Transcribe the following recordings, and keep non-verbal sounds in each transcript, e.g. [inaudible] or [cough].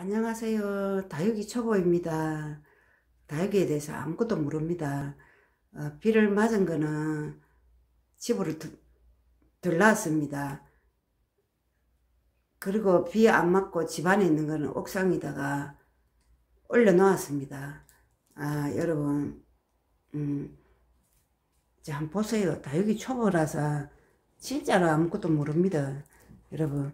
안녕하세요. 다육이 초보입니다. 다육이에 대해서 아무것도 모릅니다. 어, 비를 맞은 거는 집으로 들, 나왔습니다. 그리고 비 안 맞고 집안에 있는 거는 옥상에다가 올려놓았습니다. 아, 여러분, 음, 이제 한번 보세요. 다육이 초보라서 진짜로 아무것도 모릅니다. 여러분.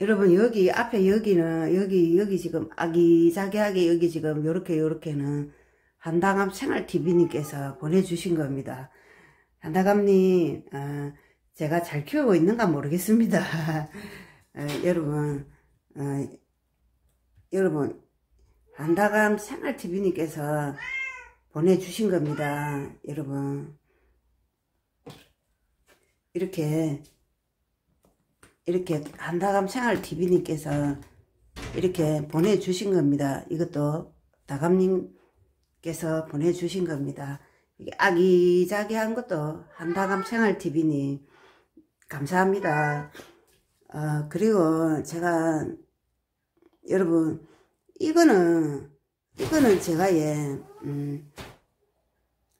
여러분 여기 앞에 여기는 여기 여기 지금 아기자기하게 여기 지금 요렇게 요렇게는 한다감 생활TV님께서 보내주신 겁니다. 한다감님 어, 제가 잘 키우고 있는가 모르겠습니다. [laughs] 어, 여러분 어, 여러분 한다감 생활TV님께서 보내주신 겁니다. 여러분 이렇게 이렇게 한다감 생활 TV님께서 이렇게 보내주신 겁니다. 이것도 다감님께서 보내주신 겁니다. 아기자기한 것도 한다감 생활 TV님 감사합니다. 어, 그리고 제가 여러분 이거는 이거는 제가 예, 음,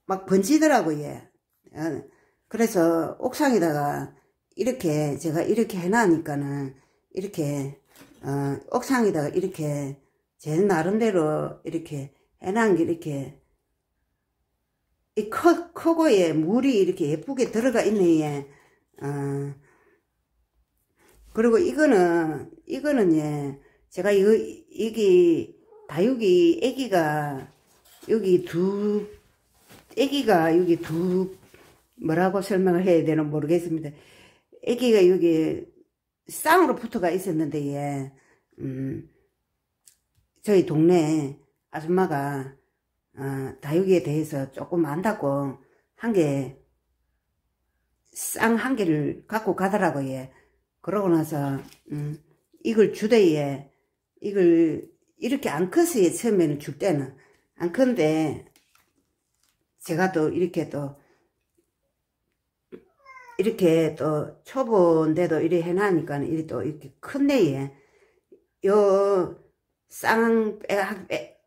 막 번지더라고 예. 어, 그래서 옥상에다가 이렇게 제가 이렇게 해놔니까는 이렇게 어, 옥상에다가 이렇게 제 나름대로 이렇게 해놓은 게 이렇게 이 커, 크고 예 물이 이렇게 예쁘게 들어가 있네 예. 어, 그리고 이거는 이거는 예 제가 이거 이게 다육이 애기가 여기 두 애기가 여기 두 뭐라고 설명을 해야 되나 모르겠습니다. 애기가 여기 쌍으로 붙어가 있었는데 예, 음, 저희 동네 아줌마가 어, 다육이에 대해서 조금 안다고 한 개 쌍 한 개를 갖고 가더라고요. 예. 그러고 나서 음, 이걸 주대에 이걸 이렇게 안 컸어요. 처음에는 줄 때는 안 큰데 제가 또 이렇게 또 이렇게 또 초보인데도 이래 해놔니까 이래 또 이렇게 큰데에 요쌍 빼가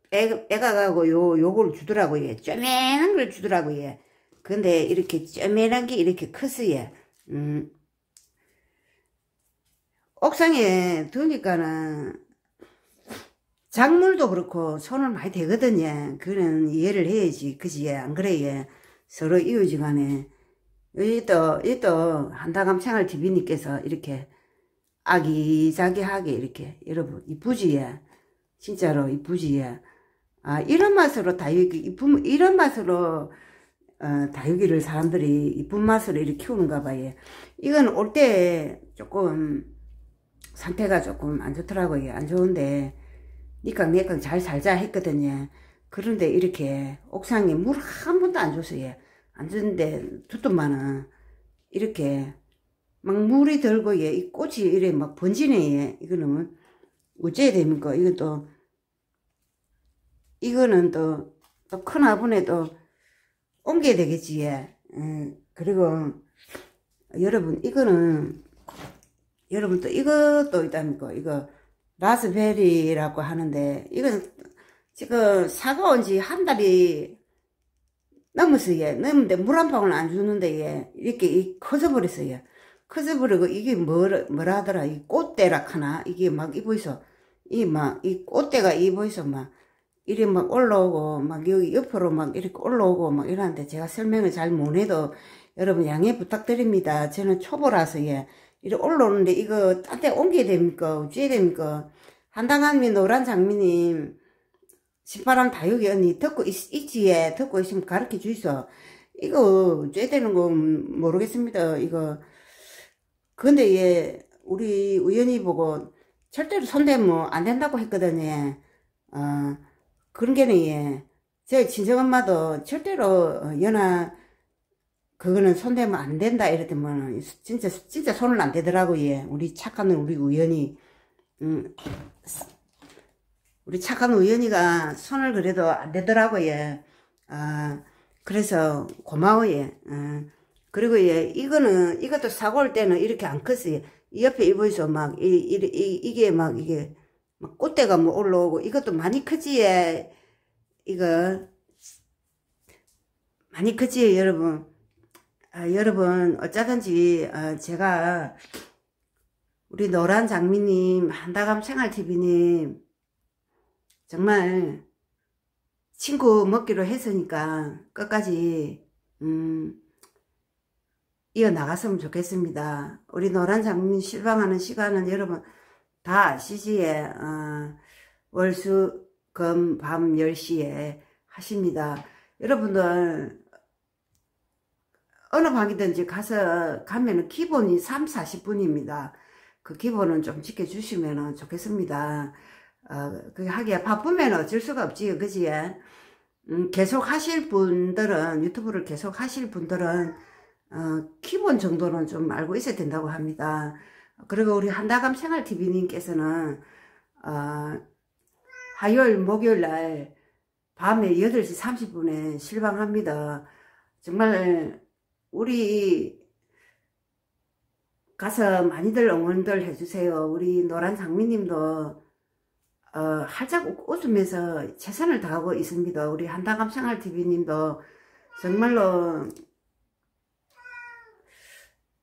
빼가 가고 요 요걸 주더라고요. 쪼매난 걸 주더라고요. 근데 이렇게 쪼매난 게 이렇게 컸어요. 음. 옥상에 두니까는 작물도 그렇고 손을 많이 대거든요. 그는 이해를 해야지. 그지? 안 그래요? 서로 이웃지간에 여기도, 여기도 한다감 생활 TV님께서 이렇게 아기자기하게 이렇게 여러분 이쁘지 예 진짜로 이쁘지 예아 이런 맛으로 다육이 이쁜 이런 맛으로 어, 다육이를 사람들이 이쁜 맛으로 이렇게 키우는가 봐요. 이건 올 때 조금 상태가 조금 안 좋더라고요. 안 좋은데 니깡 내깡 잘 살자 했거든요. 그런데 이렇게 옥상에 물 한 번도 안 줬어요 앉았는데 두툼만은 이렇게 막 물이 들고 예, 이 꽃이 이래 막 번지네 예. 이거는 어째 됩니까 이건 또 이거는 또 또 큰 화분에 또 옮겨야 되겠지 예. 음, 그리고 여러분 이거는 여러분 또 이것도 있답니까 이거 라스베리라고 하는데 이건 지금 사과 온 지 한 달이 넘었어요. 넘는데 물 한 방울 안 주는데 예. 이렇게 커져버렸어요. 커져버리고 이게 뭐라, 뭐라 하더라. 이 꽃대라 하나 이게 막 이보 있어. 이 막 이 꽃대가 이보 있어 막 이리 막 올라오고 막 여기 옆으로 막 이렇게 올라오고 막 이러는데 제가 설명을 잘 못해도 여러분 양해 부탁드립니다. 저는 초보라서 예. 이리 올라오는데 이거 딴 데 옮겨야 됩니까? 어찌해야 됩니까? 한당한미 노란 장미님 신바람 다육이 언니 듣고 있, 있지에 듣고 있으면 가르쳐 주이소. 이거 쬐 되는 거 모르겠습니다. 이거. 근데 얘 우리 우연히 보고 절대로 손대면 안 된다고 했거든요. 어 그런 게는 예. 제 친정엄마도 절대로 연하 그거는 손대면 안 된다 이랬더만 진짜 진짜 손을 안 대더라고 예. 우리 착한 우리 우연히 음, 우리 착한 우연이가 손을 그래도 안 되더라고요. 아, 그래서 고마워요. 아, 그리고 예, 이거는, 이것도 사고 올 때는 이렇게 안 컸어요. 옆에 입어서 막, 이, 이, 이, 이게 막, 이게, 막 꽃대가 뭐 올라오고, 이것도 많이 크지, 예. 이거. 많이 크지, 여러분. 아, 여러분, 어쩌든지, 아, 제가, 우리 노란 장미님, 한다감 생활TV님, 정말, 친구 먹기로 했으니까, 끝까지, 음, 이어나갔으면 좋겠습니다. 우리 노란 장미 실방하는 시간은 여러분 다 아시지에 어, 월수 금 밤 10시에 하십니다. 여러분들 어느 방이든지 가서 가면은 기본이 3, 40분입니다. 그 기본은 좀 지켜주시면 좋겠습니다. 어, 그 하기에 바쁘면 어쩔 수가 없지, 그지? 음, 계속 하실 분들은, 유튜브를 계속 하실 분들은 어, 기본 정도는 좀 알고 있어야 된다고 합니다. 그리고 우리 한다감 생활TV님께서는 어, 화요일, 목요일 날 밤에 8시 30분에 실방합니다. 정말 우리 가서 많이들 응원들 해주세요. 우리 노란 장미님도 어, 활짝 웃으면서 최선을 다하고 있습니다. 우리 한다감 생활TV님도 정말로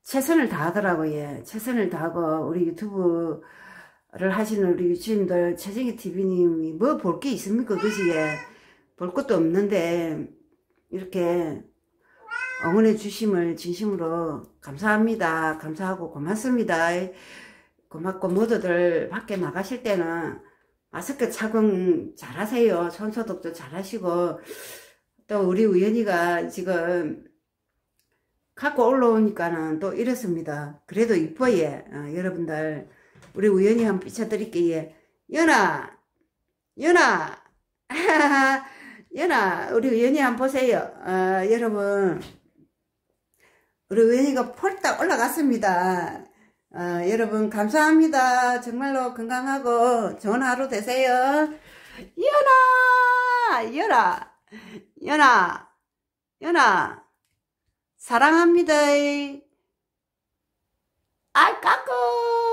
최선을 다하더라고요. 예. 최선을 다하고 우리 유튜브를 하시는 우리 유치님들 최정희 TV님이 뭐 볼 게 있습니까? 그지? 예. 볼 것도 없는데 이렇게 응원해 주심을 진심으로 감사합니다. 감사하고 고맙습니다. 고맙고 모두들 밖에 나가실 때는 마스크 착용 잘하세요. 손 소독도 잘하시고 또 우리 우연이가 지금 갖고 올라오니까는 또 이렇습니다. 그래도 이뻐 예. 어, 여러분들 우리 우연히 한번 비춰드릴게요. 연아 연아 [laughs] 연아 우리 우연히 한번 보세요. 어, 여러분 우리 우연이가 폴딱 올라갔습니다. 어, 여러분 감사합니다. 정말로 건강하고 좋은 하루 되세요. 연아 연아 연아 연아 사랑합니다. 아, 까꿍!